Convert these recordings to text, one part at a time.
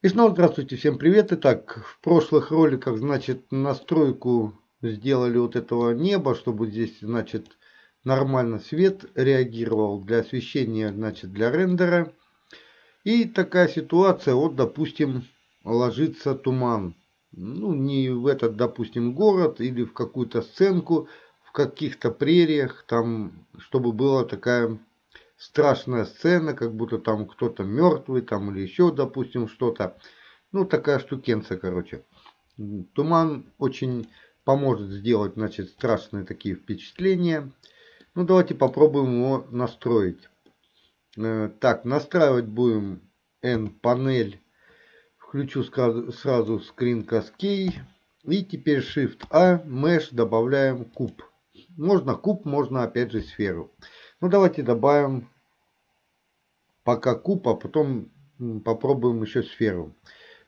И снова здравствуйте, всем привет. Итак, в прошлых роликах, значит, настройку сделали вот этого неба, чтобы здесь, значит, нормально свет реагировал для освещения, значит, для рендера. И такая ситуация, вот, допустим, ложится туман. Ну, не в этот, допустим, город или в какую-то сценку, в каких-то прериях, там, чтобы была такая страшная сцена, как будто там кто-то мертвый, там или еще, допустим, что-то. Ну, такая штукенция, короче. Туман очень поможет сделать, значит, страшные такие впечатления. Ну, давайте попробуем его настроить. Э, так, настраивать будем N-панель. Включу сразу, сразу Cascade. И теперь Shift-A, Mesh, добавляем куб. Можно куб, можно опять же сферу. Ну давайте добавим пока куб, а потом попробуем еще сферу.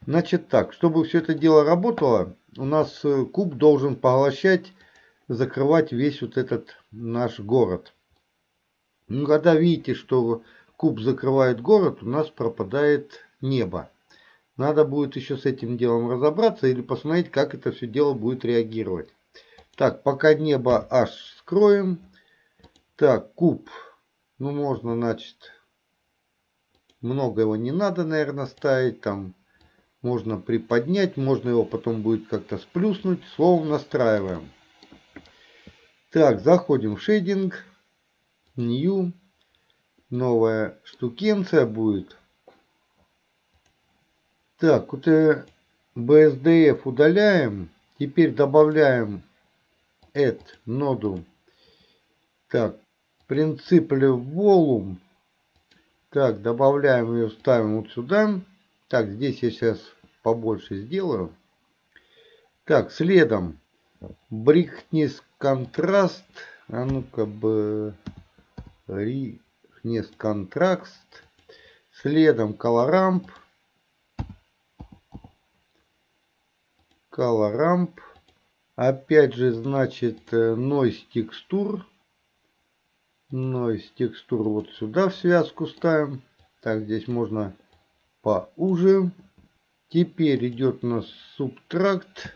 Значит так, чтобы все это дело работало, у нас э, куб должен поглощать, закрывать весь вот этот наш город. Ну, когда видите, что куб закрывает город, у нас пропадает небо. Надо будет еще с этим делом разобраться или посмотреть, как это все дело будет реагировать. Так, пока небо аж скроем. Так, куб. Ну, можно, значит, много его не надо, наверное, ставить. Там можно приподнять, можно его потом будет как-то сплюснуть. Словом, настраиваем. Так, заходим в шейдинг. New. Новая штукенция будет. Так, вот BSDF удаляем. Теперь добавляем add ноду. Так, принципли волум. Так, добавляем ее, ставим вот сюда. Так, здесь я сейчас побольше сделаю. Так, следом брикнес контраст. А ну-ка брикнес контраст. Следом колорамп. Колорамп. Опять же, значит, noise текстур. Noise текстур вот сюда в связку ставим. Так, здесь можно поуже. Теперь идет у нас субтракт.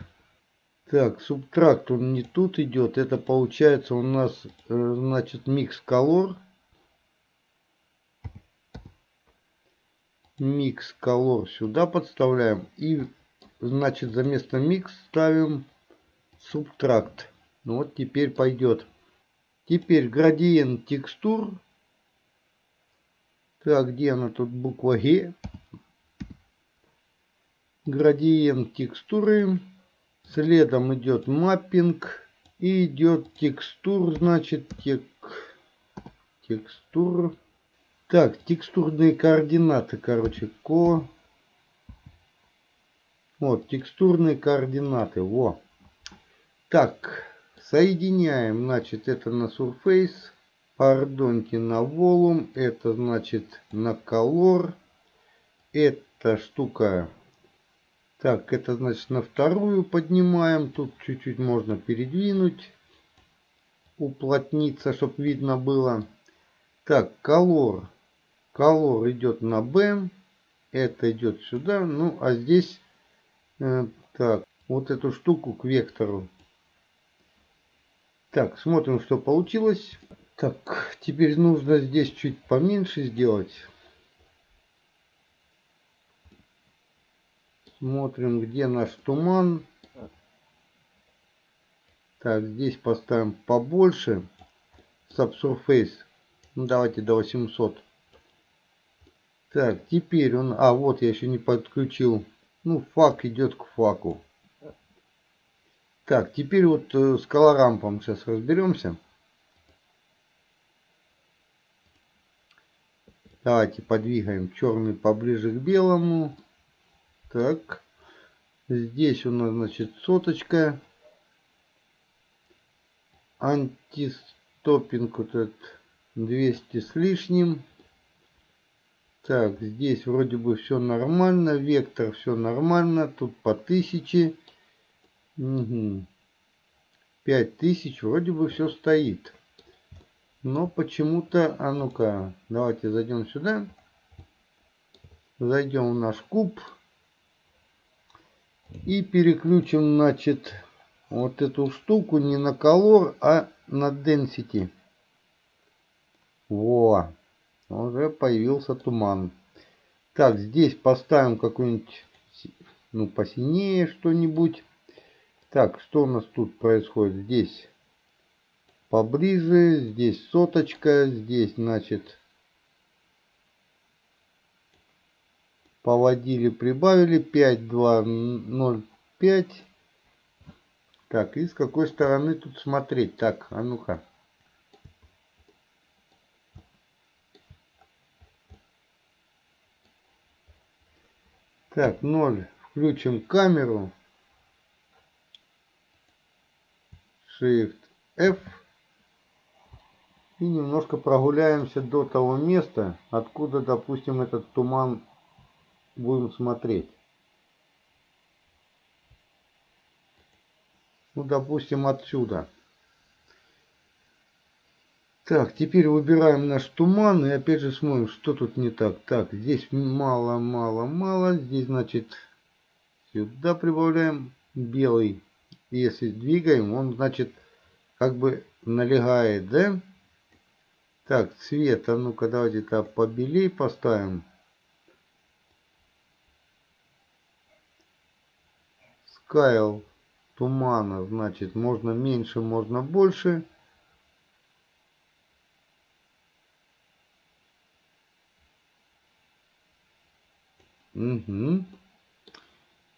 Так, субтракт он не тут идет. Это получается у нас, э, значит, микс color. Микс color сюда подставляем. И, значит, за место микс ставим субтракт. Ну вот теперь пойдет. Теперь градиент текстур. Так, где она тут буква Г? Градиент текстуры. Следом идет маппинг. И идет текстур, значит, тек, текстур. Так, текстурные координаты, короче, ко. Вот, текстурные координаты, во. Так, Соединяем, значит, это на Surface, пардоньте, на Volume, это, значит, на Color, эта штука, так, это, значит, на вторую поднимаем, тут чуть-чуть можно передвинуть, уплотниться, чтобы видно было. Так, Color, Color идет на B, это идет сюда, ну, а здесь, э, так, вот эту штуку к вектору так, смотрим, что получилось. Так, теперь нужно здесь чуть поменьше сделать. Смотрим, где наш туман. Так, здесь поставим побольше. Subsurface. Ну, давайте до 800. Так, теперь он... А, вот я еще не подключил. Ну, фак идет к факу. Так, теперь вот э, с колорампом сейчас разберемся. Давайте подвигаем черный поближе к белому. Так. Здесь у нас, значит, соточка. Антистопинг вот этот 200 с лишним. Так, здесь вроде бы все нормально. Вектор все нормально. Тут по 1000. Угу. 5000 вроде бы все стоит. Но почему-то, а ну-ка, давайте зайдем сюда. Зайдем в наш куб. И переключим, значит, вот эту штуку не на color, а на density. Во, уже появился туман. Так, здесь поставим какой-нибудь, ну, посинее что-нибудь. Так, что у нас тут происходит? Здесь поближе, здесь соточка, здесь, значит, поводили, прибавили 5, 2, 0, 5. Так, и с какой стороны тут смотреть? Так, а ну-ка. Так, 0. Включим камеру. Shift F. И немножко прогуляемся до того места, откуда, допустим, этот туман будем смотреть. Ну, допустим, отсюда. Так, теперь выбираем наш туман и опять же смотрим, что тут не так. Так, здесь мало, мало, мало. Здесь, значит, сюда прибавляем белый. Если двигаем, он, значит, как бы налегает, да? Так, цвет, а ну-ка давайте так побелей поставим. Скайл тумана, значит, можно меньше, можно больше. Угу.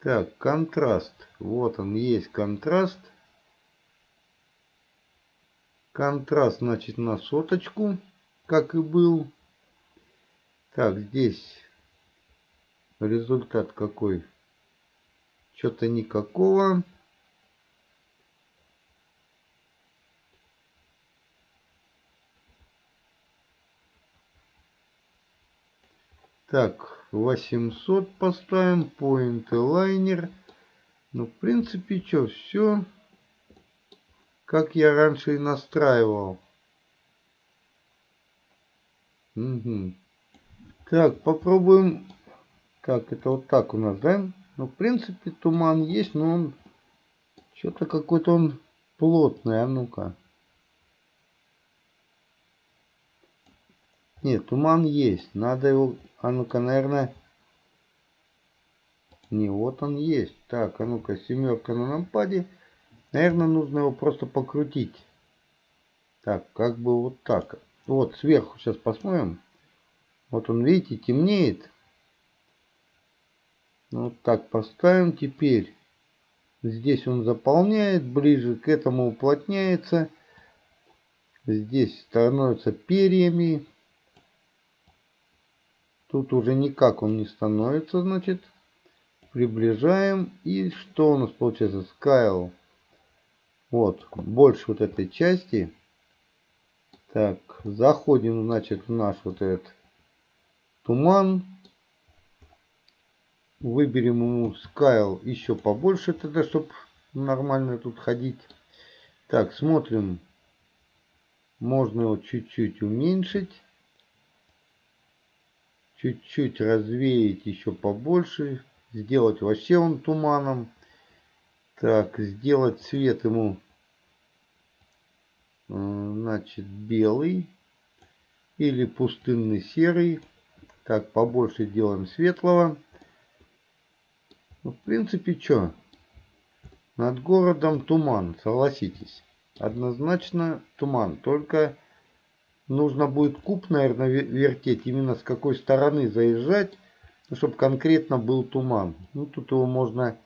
Так, контраст. Вот он есть контраст. Контраст, значит, на соточку, как и был. Так, здесь результат какой? Что-то никакого. Так, 800 поставим, point liner. Ну, в принципе, что, все, как я раньше и настраивал. Угу. Так, попробуем. Так, это вот так у нас, да? Ну, в принципе, туман есть, но он что-то какой-то он плотный. А ну-ка. Нет, туман есть. Надо его... А ну-ка, наверное... Не, вот он есть. Так, а ну-ка, семерка на нампаде. Наверное, нужно его просто покрутить. Так, как бы вот так. Вот, сверху сейчас посмотрим. Вот он, видите, темнеет. Вот так поставим. Теперь здесь он заполняет. Ближе к этому уплотняется. Здесь становится перьями. Тут уже никак он не становится, значит. Приближаем. И что у нас получается? Скайл. Вот, больше вот этой части. Так, заходим, значит, в наш вот этот туман. Выберем ему скайл еще побольше тогда, чтобы нормально тут ходить. Так, смотрим. Можно его чуть-чуть уменьшить чуть-чуть развеять еще побольше, сделать вообще он туманом. Так, сделать цвет ему, э, значит, белый или пустынный серый. Так, побольше делаем светлого. Ну, в принципе, что? Над городом туман, согласитесь. Однозначно туман, только нужно будет куб, наверное, вертеть, именно с какой стороны заезжать, ну, чтобы конкретно был туман. Ну, тут его можно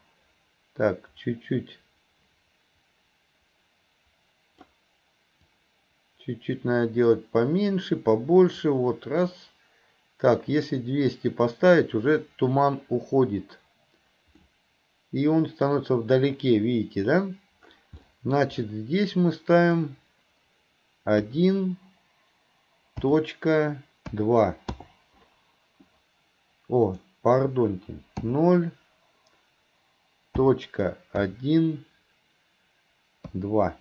так, чуть-чуть. Чуть-чуть надо делать поменьше, побольше. Вот раз. Так, если 200 поставить, уже туман уходит. И он становится вдалеке, видите, да? Значит, здесь мы ставим 1, точка 2. О, пардонте, 0, точка 1, 2.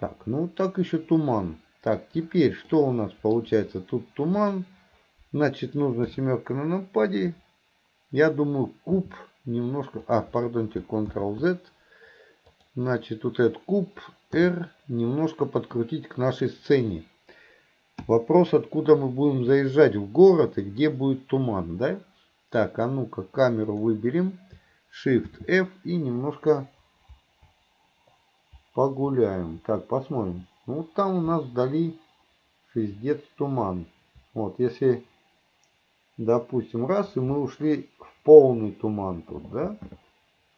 Так, ну так еще туман. Так, теперь что у нас получается? Тут туман. Значит, нужно семерка на нападе. Я думаю, куб немножко... А, пардонте, Ctrl-Z. Значит, вот этот куб R немножко подкрутить к нашей сцене. Вопрос, откуда мы будем заезжать в город и где будет туман, да? Так, а ну-ка камеру выберем. Shift F и немножко погуляем. Так, посмотрим. Ну, вот там у нас вдали пиздец туман. Вот, если, допустим, раз, и мы ушли в полный туман тут, да?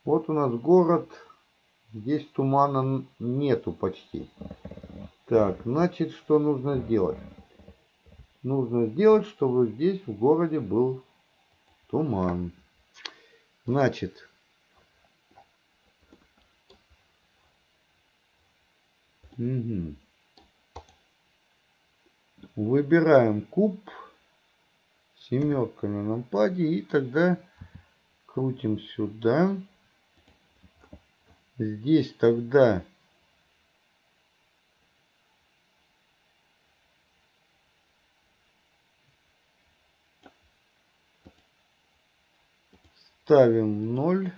Вот у нас город, здесь тумана нету почти. Так, значит, что нужно сделать? Нужно сделать, чтобы здесь в городе был туман. Значит, угу. выбираем куб, семерка на нампаде и тогда крутим сюда. Здесь тогда ставим 0.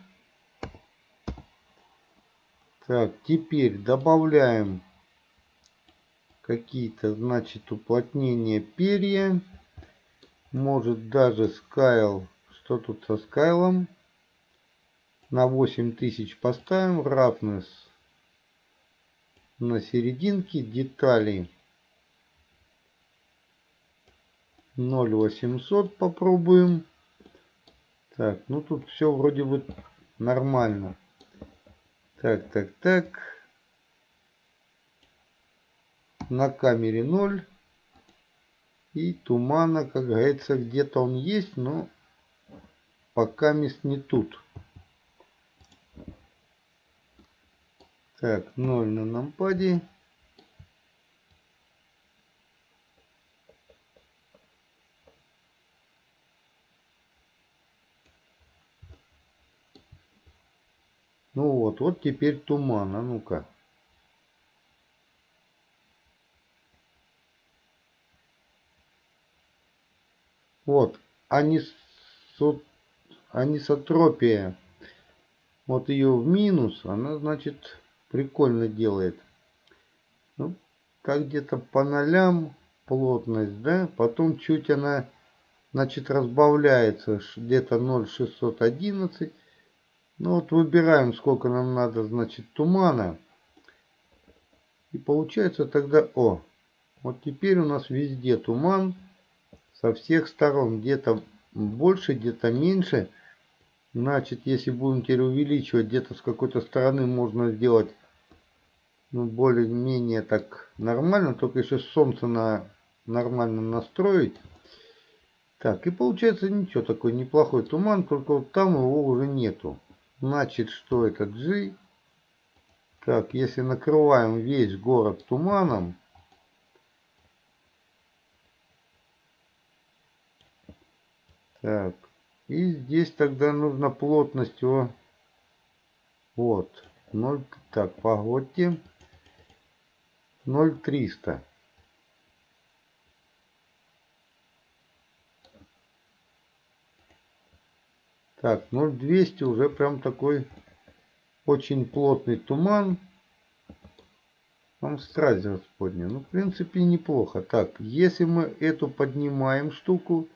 Так, теперь добавляем какие-то, значит, уплотнения перья. Может даже скайл. Что тут со скайлом? На 8000 поставим. Roughness на серединке. Детали 0,800 попробуем. Так, ну тут все вроде бы нормально. Так, так, так. На камере 0. И тумана, как говорится, где-то он есть, но пока мест не тут. Так, 0 на нампаде. Ну вот, вот теперь туман. А ну-ка. Вот, анис... анисотропия. Вот ее в минус, она, значит, прикольно делает. Ну, как где-то по нолям плотность, да, потом чуть она, значит, разбавляется, где-то 0,611 ну вот выбираем, сколько нам надо, значит, тумана. И получается тогда, о, вот теперь у нас везде туман со всех сторон. Где-то больше, где-то меньше. Значит, если будем теперь увеличивать, где-то с какой-то стороны можно сделать ну, более-менее так нормально. Только еще солнце на нормально настроить. Так, и получается ничего, такой неплохой туман, только вот там его уже нету. Значит, что это G? Так, если накрываем весь город туманом, так, и здесь тогда нужно плотность его, вот, 0, так, погодьте, 0,300. Так, 0,200 уже прям такой очень плотный туман. Там страсть господня. Ну, в принципе, неплохо. Так, если мы эту поднимаем штуку,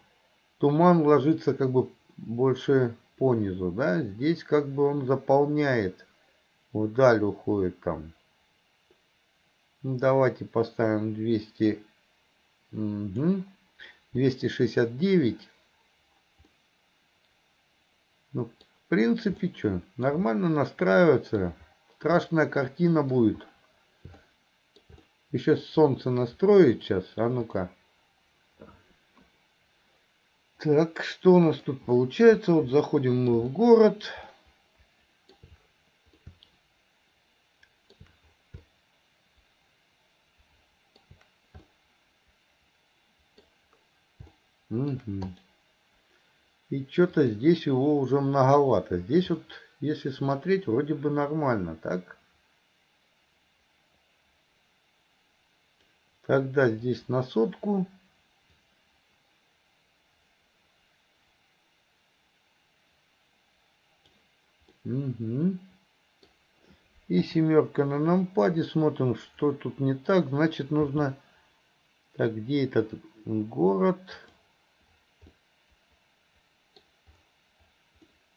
туман ложится как бы больше по низу, да? Здесь как бы он заполняет, вдаль уходит там. Ну, давайте поставим 200, угу, 269. Ну, в принципе, что, нормально настраивается. Страшная картина будет. Еще солнце настроить сейчас. А ну-ка. Так, что у нас тут получается? Вот заходим мы в город. Угу. И что-то здесь его уже многовато. Здесь вот, если смотреть, вроде бы нормально, так? Тогда здесь на сотку. Угу. И семерка на нампаде. Смотрим, что тут не так. Значит, нужно... Так, где этот город?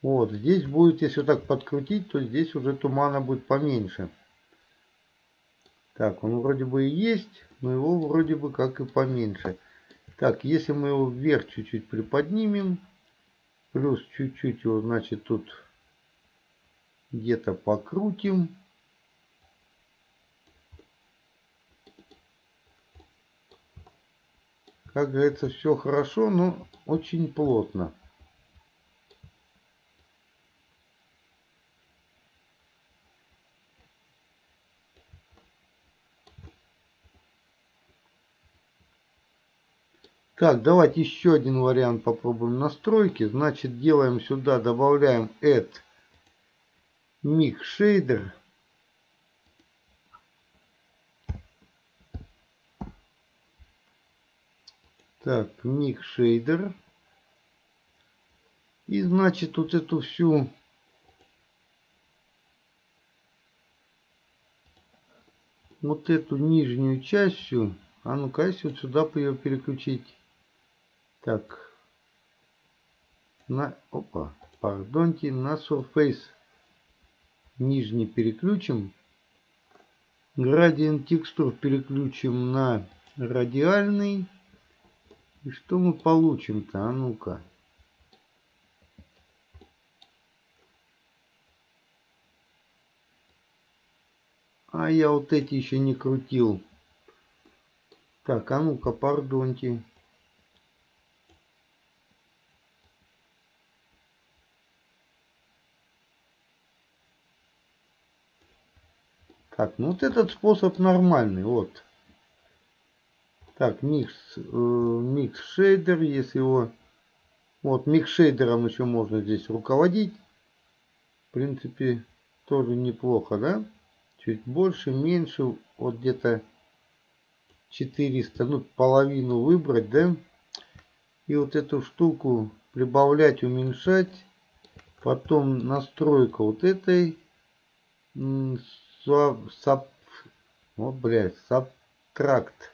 Вот, здесь будет, если вот так подкрутить, то здесь уже тумана будет поменьше. Так, он вроде бы и есть, но его вроде бы как и поменьше. Так, если мы его вверх чуть-чуть приподнимем, плюс чуть-чуть его, значит, тут где-то покрутим. Как говорится, все хорошо, но очень плотно. Так, давайте еще один вариант попробуем настройки. Значит, делаем сюда, добавляем add mix shader. Так, mix shader. И значит, вот эту всю вот эту нижнюю часть а ну-ка, если вот сюда ее переключить. Так. На, опа, пардонте, на Surface нижний переключим. Градиент текстур переключим на радиальный. И что мы получим-то? А ну-ка. А я вот эти еще не крутил. Так, а ну-ка, пардонте. Так, ну вот этот способ нормальный, вот. Так, микс, э, микс шейдер, если его... Вот, микс шейдером еще можно здесь руководить. В принципе, тоже неплохо, да? Чуть больше, меньше, вот где-то 400, ну, половину выбрать, да? И вот эту штуку прибавлять, уменьшать. Потом настройка вот этой саб, вот, блядь, сабтракт.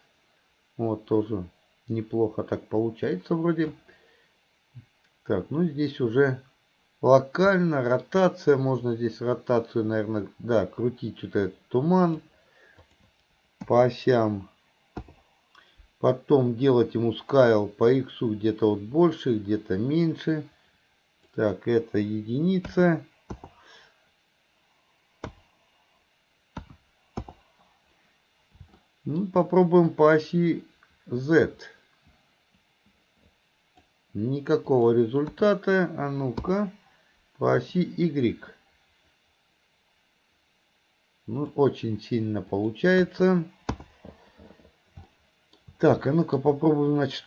Вот тоже неплохо так получается вроде. Так, ну здесь уже локально, ротация. Можно здесь ротацию, наверное, да, крутить вот этот туман по осям. Потом делать ему скайл по x где-то вот больше, где-то меньше. Так, это единица. Ну, попробуем по оси Z. Никакого результата. А ну-ка, по оси Y. Ну, очень сильно получается. Так, а ну-ка попробуем, значит,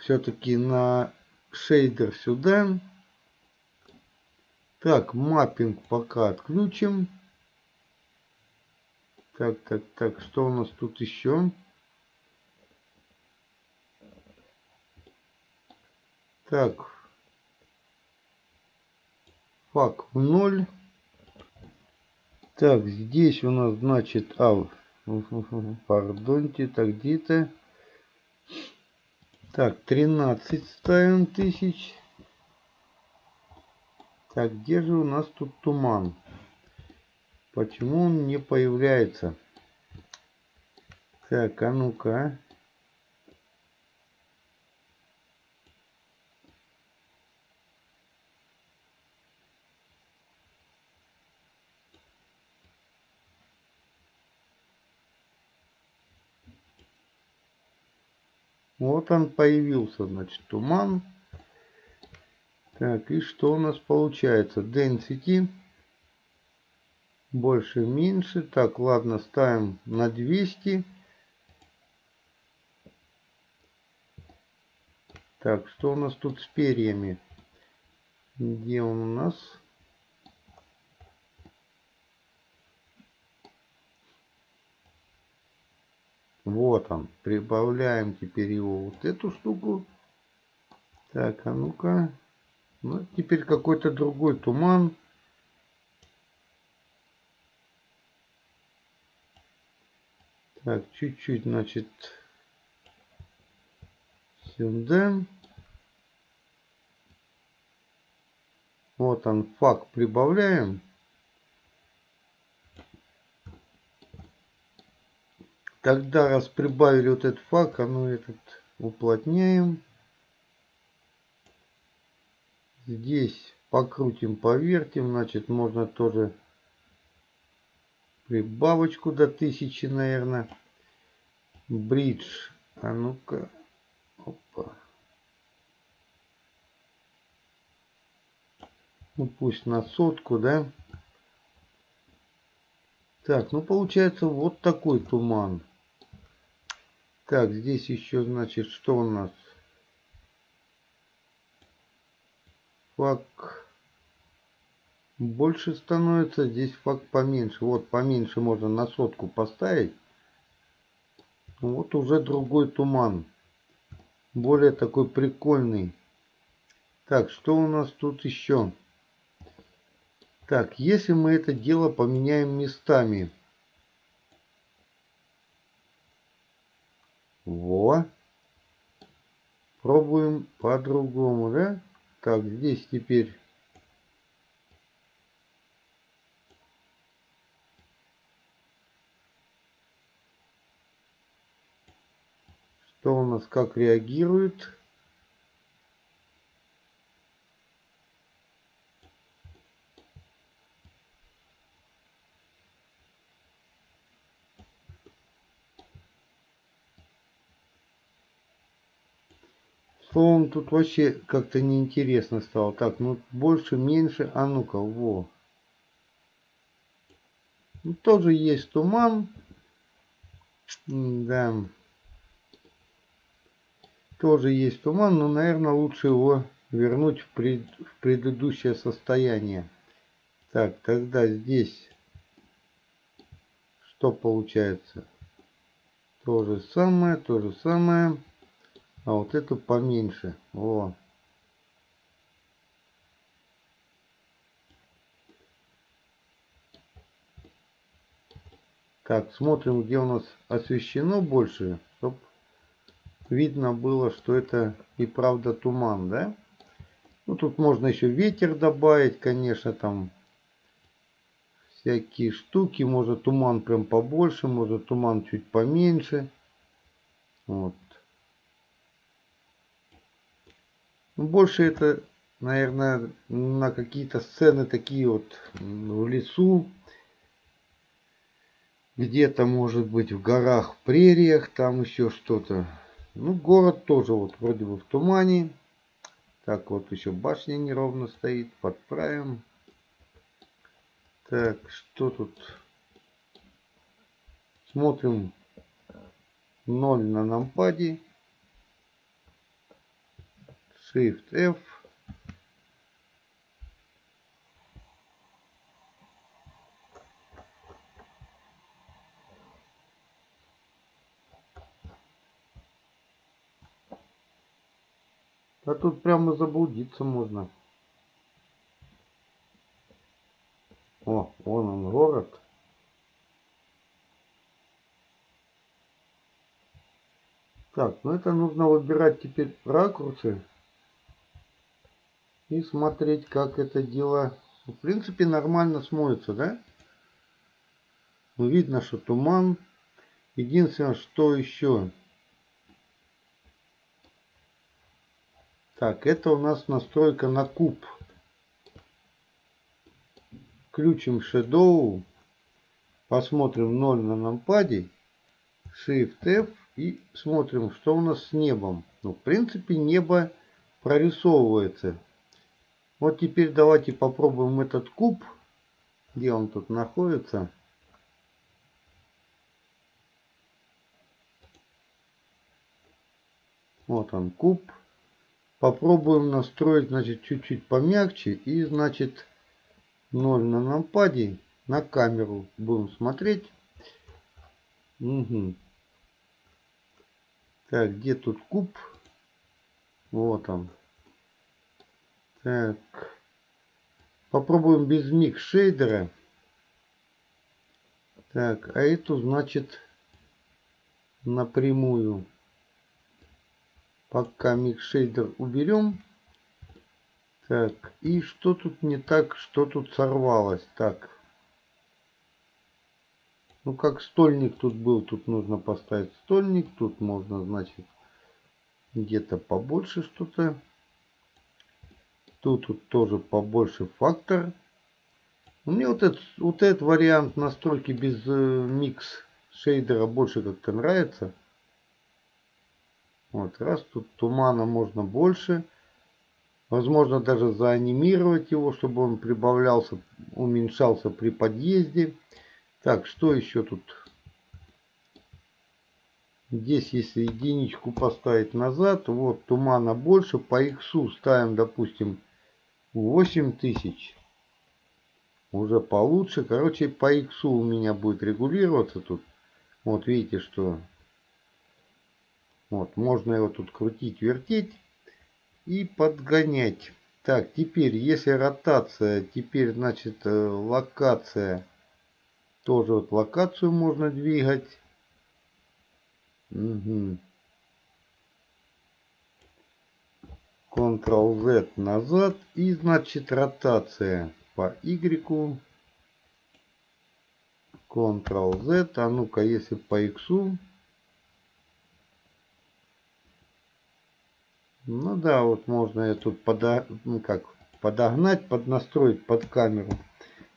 все-таки на шейдер сюда. Так, маппинг пока отключим. Так, так, так, что у нас тут еще? Так. Фак в ноль. Так, здесь у нас, значит, а, пардонте, так, где-то. Так, 13 ставим тысяч. Так, где же у нас тут туман? Почему он не появляется? Так, а ну-ка. Вот он появился, значит, туман. Так, и что у нас получается? Density больше, меньше. Так, ладно, ставим на 200. Так, что у нас тут с перьями? Где он у нас? Вот он. Прибавляем теперь его вот эту штуку. Так, а ну-ка. Ну, теперь какой-то другой туман. Так, чуть-чуть, значит, сюда. Вот он, факт прибавляем. Тогда, раз прибавили вот этот факт, а ну этот уплотняем. Здесь покрутим, повертим, значит, можно тоже прибавочку до 1000, наверное. Бридж. А ну-ка. Опа. Ну пусть на сотку, да? Так, ну получается вот такой туман. Так, здесь еще, значит, что у нас? Фак больше становится, здесь фак поменьше. Вот поменьше можно на сотку поставить. Вот уже другой туман. Более такой прикольный. Так, что у нас тут еще? Так, если мы это дело поменяем местами. Во. Пробуем по-другому, да? Так, здесь теперь... Что у нас, как реагирует? Словом, тут вообще как-то неинтересно стало. Так, ну больше, меньше. А ну-ка, во. Ну, тоже есть туман. Да. Тоже есть туман, но, наверное, лучше его вернуть в, пред, в предыдущее состояние. Так, тогда здесь что получается? То же самое, то же самое. А вот эту поменьше. О. Так, смотрим, где у нас освещено больше, видно было, что это и правда туман, да? Ну, тут можно еще ветер добавить, конечно, там всякие штуки. Может, туман прям побольше, может, туман чуть поменьше. Вот. Ну, больше это, наверное, на какие-то сцены такие вот в лесу. Где-то, может быть, в горах, в прериях, там еще что-то. Ну, город тоже вот вроде бы в тумане. Так, вот еще башня неровно стоит. Подправим. Так, что тут? Смотрим 0 на нампаде. Shift F. А тут прямо заблудиться можно. О, вон он город. Так, ну это нужно выбирать теперь ракурсы и смотреть, как это дело, в принципе, нормально смотрится, да? Ну, видно, что туман. Единственное, что еще. Так, это у нас настройка на куб. Включим Shadow. Посмотрим 0 на нампаде. Shift F. И смотрим, что у нас с небом. Ну, в принципе, небо прорисовывается. Вот теперь давайте попробуем этот куб. Где он тут находится? Вот он куб. Попробуем настроить, значит, чуть-чуть помягче. И, значит, 0 на нампаде на камеру будем смотреть. Угу. Так, где тут куб? Вот он. Так. Попробуем без микс шейдера. Так, а эту, значит, напрямую. Пока микшейдер уберем. Так, и что тут не так, что тут сорвалось? Так. Ну, как стольник тут был, тут нужно поставить стольник. Тут можно, значит, где-то побольше что-то. Тут, тут тоже побольше фактор. Мне вот этот, вот этот вариант настройки без э, микс шейдера больше как-то нравится. Вот, раз тут тумана можно больше. Возможно даже заанимировать его, чтобы он прибавлялся, уменьшался при подъезде. Так, что еще тут? Здесь, если единичку поставить назад, вот тумана больше, по иксу ставим, допустим, 8000. Уже получше. Короче, по иксу у меня будет регулироваться тут. Вот видите, что вот можно его тут крутить, вертеть и подгонять. Так, теперь, если ротация, теперь, значит, э, локация. Тоже вот локацию можно двигать. Угу. Ctrl-Z назад. И, значит, ротация по Y. Ctrl-Z. А ну-ка, если по X. Ну да, вот можно я тут подо... ну, как, подогнать, поднастроить под камеру.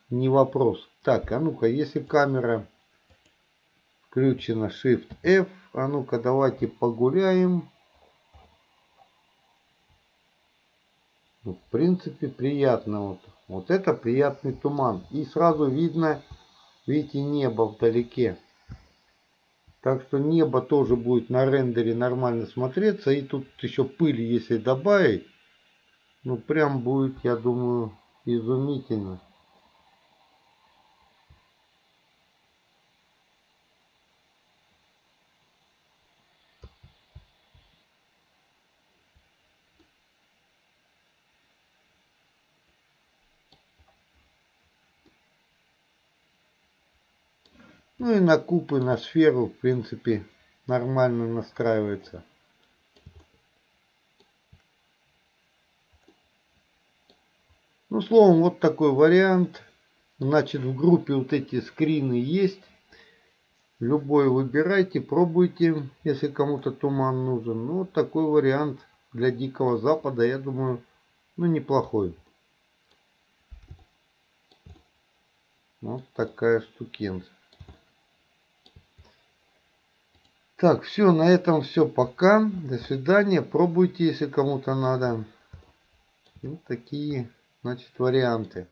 Не вопрос. Так, а ну-ка, если камера включена Shift F, а ну-ка давайте погуляем. Ну, в принципе, приятно. Вот. вот это приятный туман. И сразу видно, видите, небо вдалеке. Так что небо тоже будет на рендере нормально смотреться. И тут еще пыль, если добавить, ну прям будет, я думаю, изумительно. Ну и на куб и на сферу, в принципе, нормально настраивается. Ну, словом, вот такой вариант. Значит, в группе вот эти скрины есть. Любой выбирайте, пробуйте, если кому-то туман нужен. Ну, вот такой вариант для Дикого Запада, я думаю, ну, неплохой. Вот такая штукенция. Так, все, на этом все. Пока. До свидания. Пробуйте, если кому-то надо. Вот такие, значит, варианты.